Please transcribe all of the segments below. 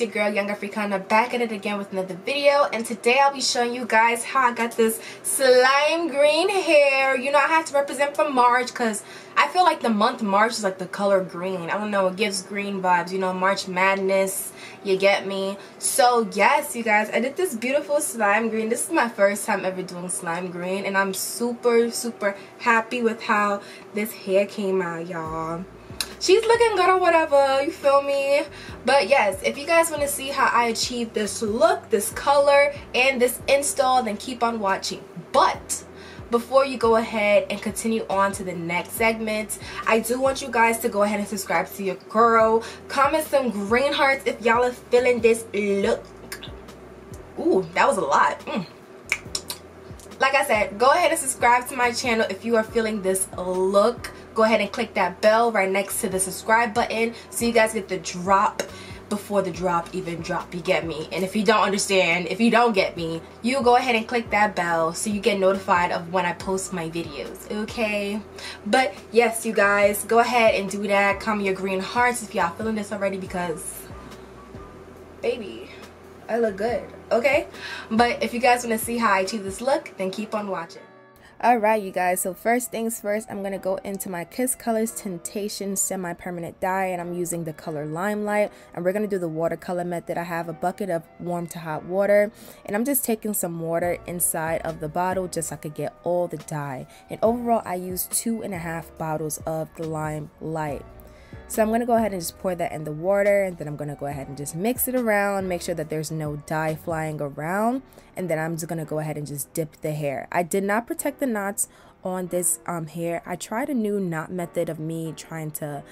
Your girl Young Africana back at it again with another video and today I'll be showing you guys how I got this slime green hair. You know I had to represent for March because I feel like the month March is like the color green. I don't know, it gives green vibes. You know, March Madness, you get me? So yes, you guys, I did this beautiful slime green. This is my first time ever doing slime green and I'm super, super happy with how this hair came out, y'all she's looking good or whatever you feel me? But yes if you guys want to see how i achieve this look this color and this install then keep on watching. But before you go ahead and continue on to the next segment i do want you guys to go ahead and subscribe to your girl. Comment some green hearts if y'all are feeling this look. Ooh, that was a lot. Mm. Like I said, go ahead and subscribe to my channel if you are feeling this look. Go ahead and click that bell right next to the subscribe button so you guys get the drop before the drop even drop you get me? And if you don't understand if you don't get me you go ahead and click that bell so you get notified of when I post my videos okay? But yes you guys go ahead and do that. Comment your green hearts if y'all feeling this already because baby I look good okay? But if you guys want to see how I achieve this look then keep on watching Alright you guys, so first things first, I'm going to go into my Kiss Colors Tintation Semi-Permanent Dye and I'm using the color Limelight and we're going to do the watercolor method. I have a bucket of warm to hot water and I'm just taking some water inside of the bottle just so I could get all the dye. And overall, I used two and a half bottles of the Limelight. So I'm going to go ahead and just pour that in the water and then I'm going to go ahead and just mix it around, make sure that there's no dye flying around and then I'm just going to go ahead and just dip the hair. I did not protect the knots on this um, hair. I tried a new knot method of me trying to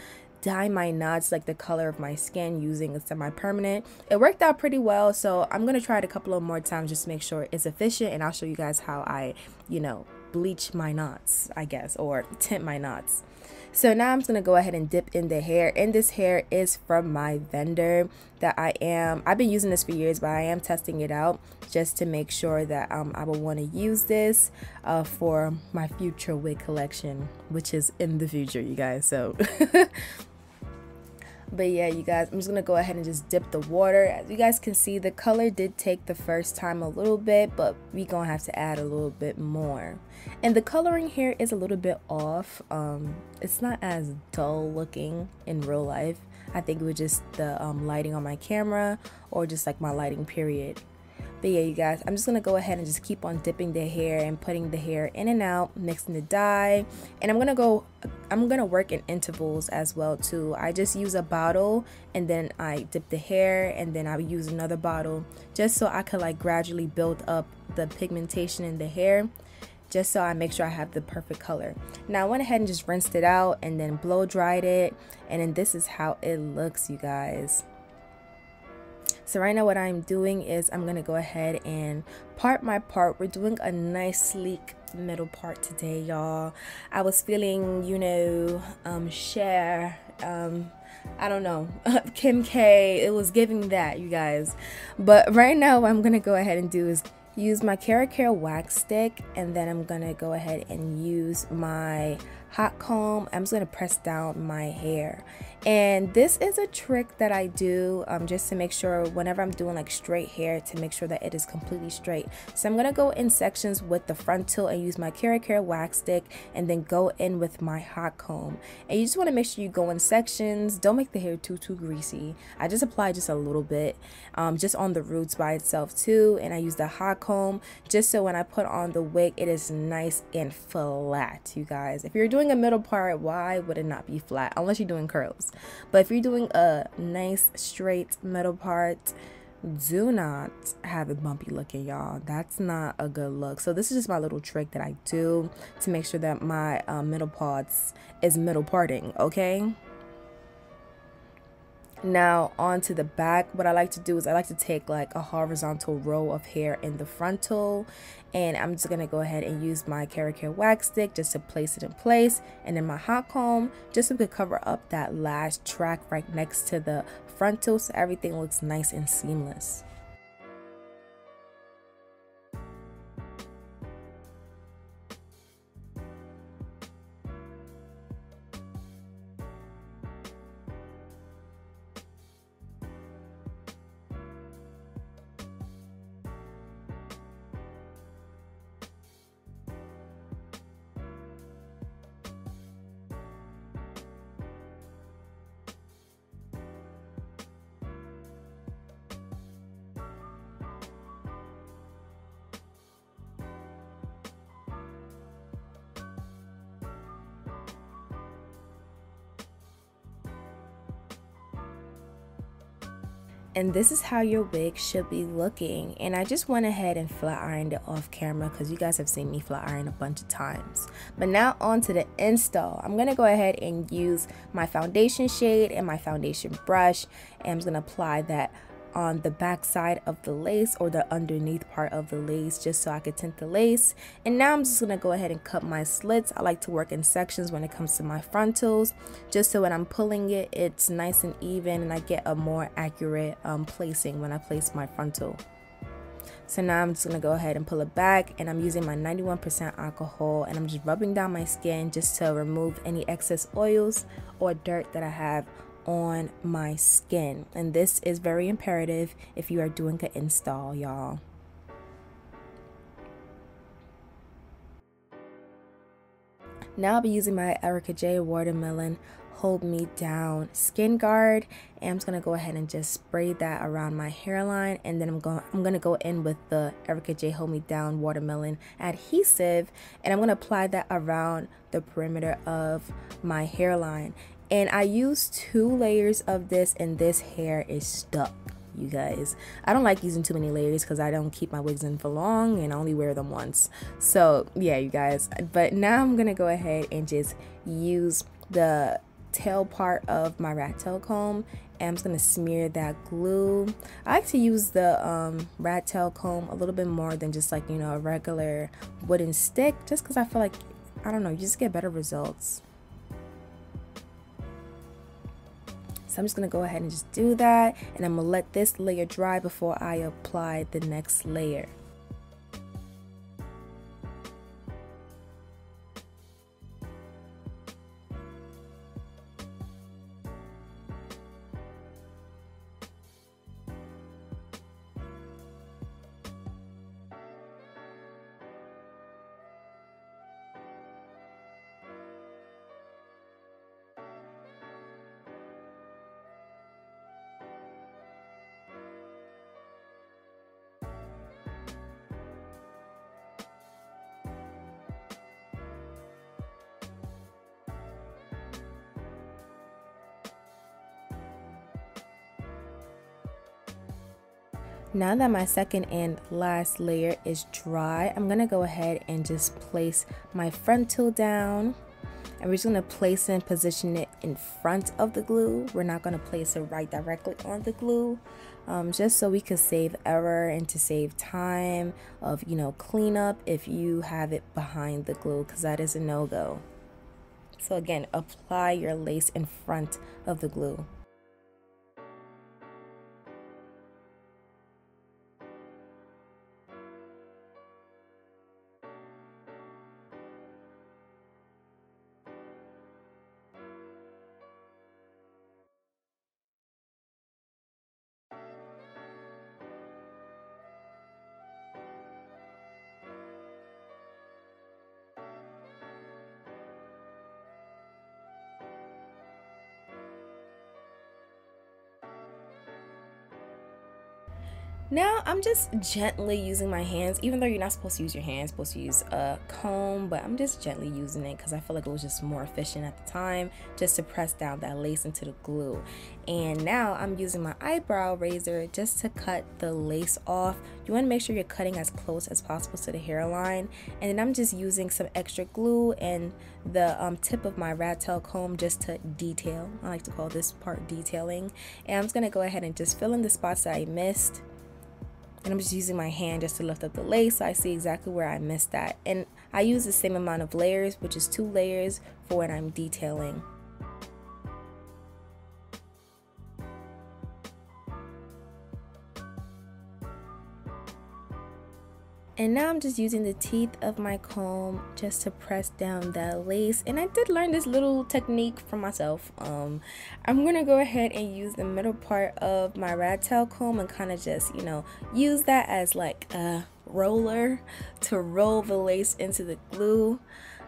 dye my knots like the color of my skin using a semi-permanent. It worked out pretty well so I'm to try it a couple of more times just to make sure it's efficient and I'll show you guys how I, you know, bleach my knots, I guess, or tint my knots. So now I'm just going to go ahead and dip in the hair. And this hair is from my vendor that I am, I've been using this for years, but I am testing it out just to make sure that um, I will want to use this uh, for my future wig collection, which is in the future, you guys. So but yeah you guys i'm just gonna go ahead and just dip the water. As you guys can see the color did take the first time a little bit but we gonna have to add a little bit more. And the coloring here is a little bit off. Um it's not as dull looking in real life. I think it was just the um, lighting on my camera or just like my lighting period but yeah, you guys, I'm just to go ahead and just keep on dipping the hair and putting the hair in and out, mixing the dye. And I'm to go, I'm to work in intervals as well too. I just use a bottle and then I dip the hair and then I use another bottle just so I could like gradually build up the pigmentation in the hair just so I make sure I have the perfect color. Now I went ahead and just rinsed it out and then blow dried it and then this is how it looks you guys. So right now what I'm doing is I'm going to go ahead and part my part. We're doing a nice sleek middle part today, y'all. I was feeling, you know, um, Cher, um, I don't know, Kim K. It was giving that, you guys. But right now what I'm going to go ahead and do is use my Cara Care wax stick and then I'm going to go ahead and use my hot comb. I'm just going to press down my hair and this is a trick that I do um, just to make sure whenever I'm doing like straight hair to make sure that it is completely straight. So I'm going to go in sections with the front tilt and use my Cara Care wax stick and then go in with my hot comb. And you just want to make sure you go in sections. Don't make the hair too, too greasy. I just apply just a little bit um, just on the roots by itself too. And I use the hot comb just so when I put on the wig, it is nice and flat, you guys. If you're doing a middle part, why would it not be flat? Unless you're doing curls. But if you're doing a nice straight middle part, do not have it bumpy looking y'all that's not a good look so this is just my little trick that i do to make sure that my uh, middle parts is middle parting okay Now onto the back, what I like to do is I like to take like a horizontal row of hair in the frontal and I'm just going to go ahead and use my Care wax stick just to place it in place and then my hot comb just so we could cover up that last track right next to the frontal so everything looks nice and seamless. And this is how your wig should be looking. And I just went ahead and flat ironed it off camera because you guys have seen me flat iron a bunch of times. But now on to the install. I'm gonna go ahead and use my foundation shade and my foundation brush and I'm gonna apply that on the back side of the lace or the underneath part of the lace just so I could tint the lace. And now I'm just gonna go ahead and cut my slits. I like to work in sections when it comes to my frontals just so when I'm pulling it it's nice and even and I get a more accurate um, placing when I place my frontal. So now I'm just going to go ahead and pull it back and I'm using my 91% alcohol and I'm just rubbing down my skin just to remove any excess oils or dirt that I have on my skin. And this is very imperative if you are doing an install, y'all. Now I'll be using my Erica J Watermelon Hold Me Down Skin Guard. And I'm just gonna go ahead and just spray that around my hairline. And then I'm going I'm gonna go in with the Erica J Hold Me Down Watermelon adhesive. And I'm gonna apply that around the perimeter of my hairline and I use two layers of this and this hair is stuck you guys. I don't like using too many layers because I don't keep my wigs in for long and I only wear them once. So yeah you guys. But now I'm gonna go ahead and just use the tail part of my rat tail comb and I'm just gonna smear that glue. I like to use the um, rat tail comb a little bit more than just like you know a regular wooden stick just because I feel like I don't know you just get better results So I'm just going to go ahead and just do that. And I'm going to let this layer dry before I apply the next layer. Now that my second and last layer is dry, I'm to go ahead and just place my frontal down. And we're just to place and position it in front of the glue. We're not to place it right directly on the glue. Um, just so we could save error and to save time of, you know, cleanup if you have it behind the glue because that is a no-go. So again, apply your lace in front of the glue. Now I'm just gently using my hands, even though you're not supposed to use your hands, supposed to use a comb, but I'm just gently using it because I feel like it was just more efficient at the time just to press down that lace into the glue. And now I'm using my eyebrow razor just to cut the lace off. You want to make sure you're cutting as close as possible to the hairline. And then I'm just using some extra glue and the um, tip of my rat tail comb just to detail. I like to call this part detailing. And I'm just going to go ahead and just fill in the spots that I missed and I'm just using my hand just to lift up the lace so I see exactly where I missed that. And I use the same amount of layers which is two layers for when I'm detailing And now I'm just using the teeth of my comb just to press down that lace. And I did learn this little technique for myself. Um, I'm going to go ahead and use the middle part of my rat tail comb and kind of just, you know, use that as like a roller to roll the lace into the glue.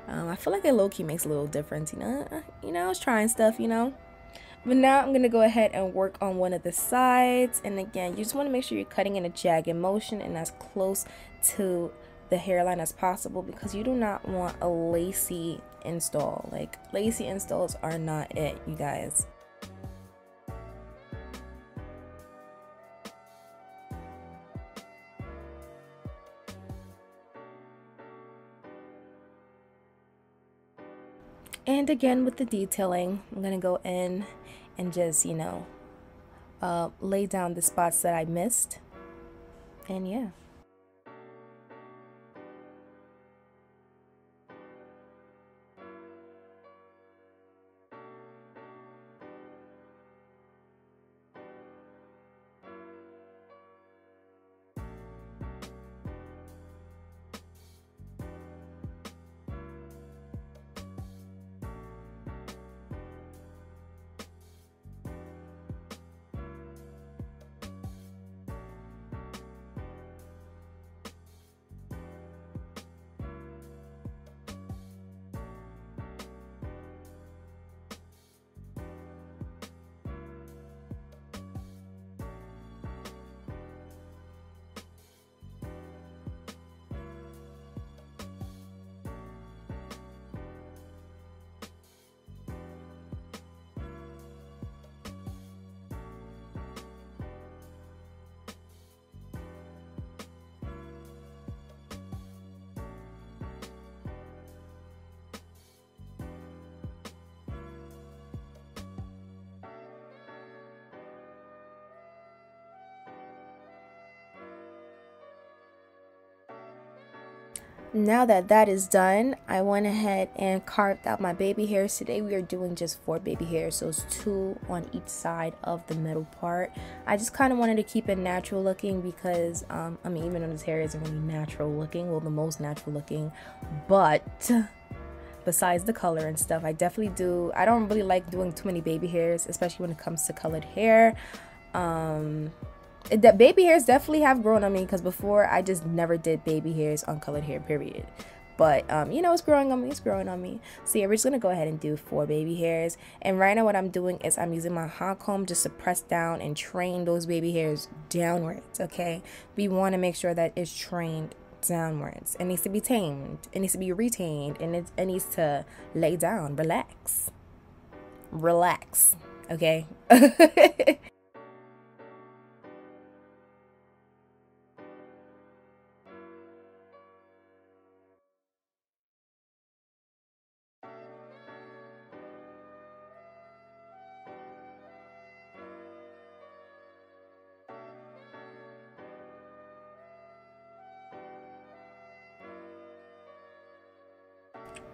Um, I feel like it low-key makes a little difference, you know? You know, I was trying stuff, you know? But now I'm going to go ahead and work on one of the sides. And again, you just want to make sure you're cutting in a jagged motion and as close to the hairline as possible because you do not want a lacy install. Like lacy installs are not it, you guys. And again with the detailing, I'm going to go in and just, you know, uh, lay down the spots that I missed. And yeah. Now that that is done I went ahead and carved out my baby hairs. Today we are doing just four baby hairs so it's two on each side of the middle part. I just kind of wanted to keep it natural looking because um, I mean even though this hair isn't really natural looking well the most natural looking but besides the color and stuff I definitely do I don't really like doing too many baby hairs especially when it comes to colored hair. Um that baby hairs definitely have grown on me because before I just never did baby hairs on colored hair period. But um, you know it's growing on me it's growing on me. So yeah we're just gonna go ahead and do four baby hairs. And right now what I'm doing is I'm using my hot comb just to press down and train those baby hairs downwards okay? We want to make sure that it's trained downwards. It needs to be tamed it needs to be retained and it, it needs to lay down relax. Relax okay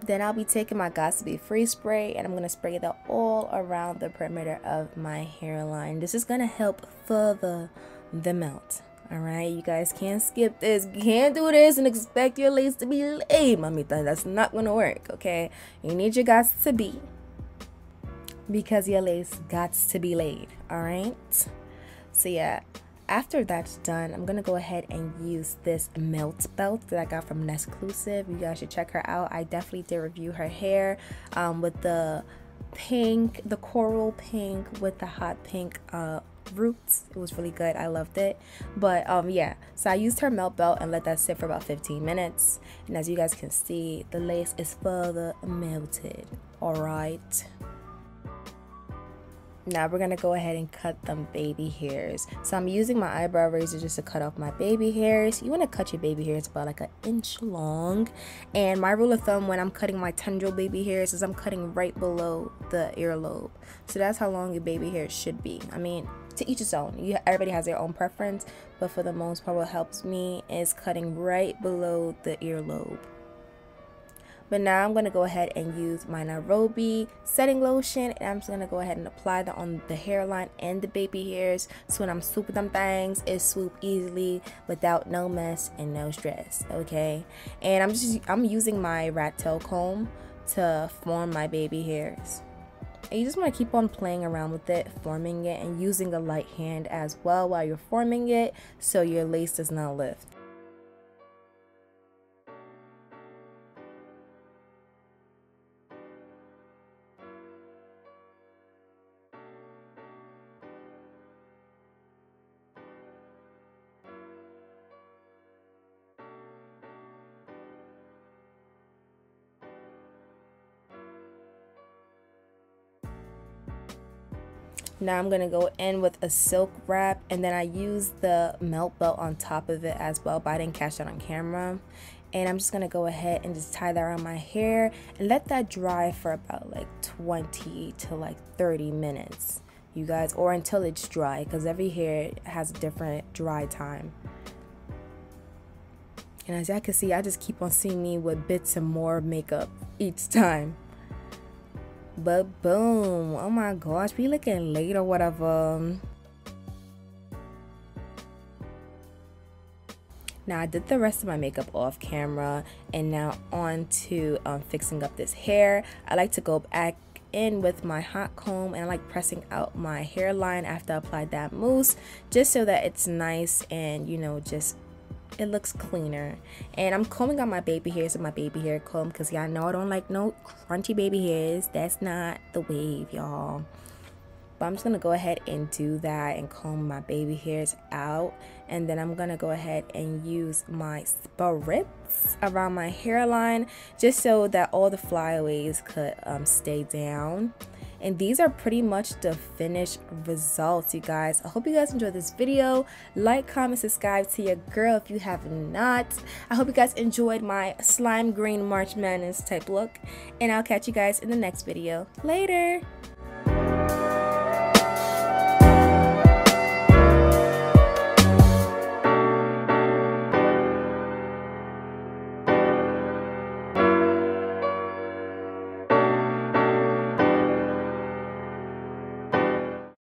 Then I'll be taking my Got2b Spray and I'm going to spray that all around the perimeter of my hairline. This is going to help further the melt. Alright, you guys can't skip this. You can't do this and expect your lace to be laid, mamita. That's not going to work, okay? You need your Got2b because your lace got to be laid, alright? So yeah, after that's done, I'm gonna go ahead and use this melt belt that I got from Nestclusive. You guys should check her out. I definitely did review her hair um, with the pink, the coral pink with the hot pink uh, roots. It was really good. I loved it. But um yeah, so I used her melt belt and let that sit for about 15 minutes. And as you guys can see, the lace is further melted. Alright. Now we're gonna go ahead and cut them baby hairs. So I'm using my eyebrow razor just to cut off my baby hairs. You wanna cut your baby hairs about like an inch long. And my rule of thumb when I'm cutting my tendril baby hairs is I'm cutting right below the earlobe. So that's how long your baby hairs should be. I mean, to each its own. You, everybody has their own preference, but for the most part, what helps me is cutting right below the earlobe. But now I'm going to go ahead and use my Nairobi setting lotion and I'm just going to go ahead and apply that on the hairline and the baby hairs. So when I'm swooping them things it swoop easily without no mess and no stress okay? And I'm just I'm using my rat tail comb to form my baby hairs. And you just want to keep on playing around with it forming it and using a light hand as well while you're forming it so your lace does not lift Now I'm to go in with a silk wrap and then I use the melt belt on top of it as well, but I didn't catch that on camera. And I'm just to go ahead and just tie that around my hair and let that dry for about like 20 to like 30 minutes, you guys, or until it's dry because every hair has a different dry time. And as y'all can see, I just keep on seeing me with bits and more makeup each time. But boom, oh my gosh, be looking late or whatever. Now I did the rest of my makeup off camera and now on to um, fixing up this hair. I like to go back in with my hot comb and I like pressing out my hairline after I applied that mousse just so that it's nice and you know just it looks cleaner. And i'm combing out my baby hairs with my baby hair comb because y'all know i don't like no crunchy baby hairs. That's not the wave y'all. But i'm just gonna go ahead and do that and comb my baby hairs out. And then i'm gonna go ahead and use my spritz around my hairline just so that all the flyaways could um, stay down and these are pretty much the finished results you guys. I hope you guys enjoyed this video. Like comment subscribe to your girl if you have not. I hope you guys enjoyed my slime green march madness type look. And i'll catch you guys in the next video. Later